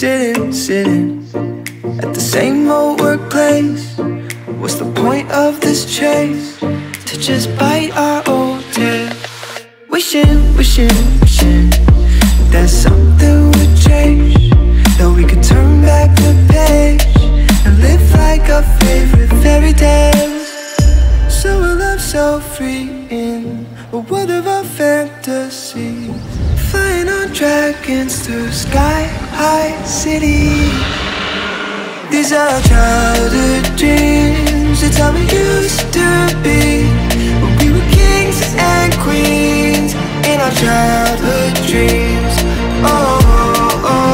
sitting, sitting at the same old workplace. What's the point of this chase? To just bite our old tail. Wishing, wishing, wishing that something would change. That we could turn back the page and live like our favorite fairy tales. So a love so free in a world of our fantasies. Flying on dragons through sky high cities. These are childhood dreams. It's how we used to be. When we were kings and queens in our childhood dreams. Oh, oh,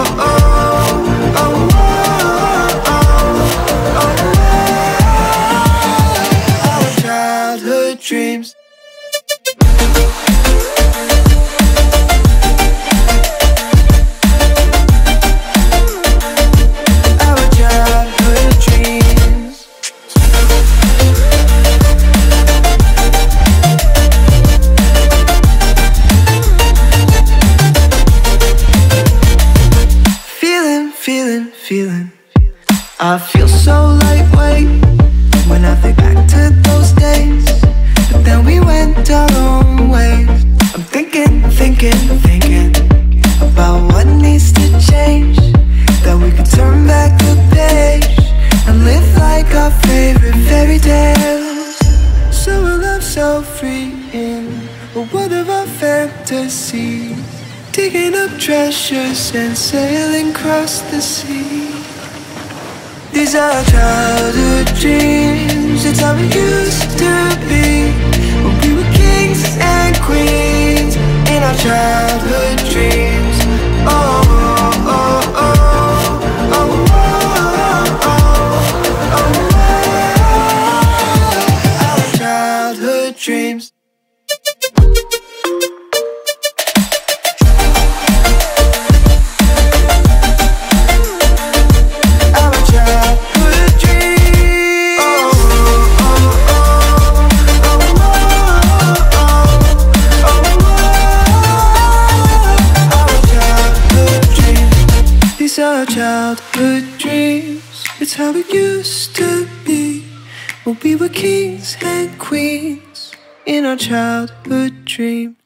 Feeling, feeling. I feel so lightweight when I think back to those days. But then we went our own ways. I'm thinking, thinking, thinking about what needs to change. That we could turn back the page and live like our favorite fairy tales. So a love so free in a world of our fantasies. Digging up treasures and sailing across the sea. These are childhood dreams. It's how we used to be are childhood dreams. It's how it used to be when we were kings and queens in our childhood dreams.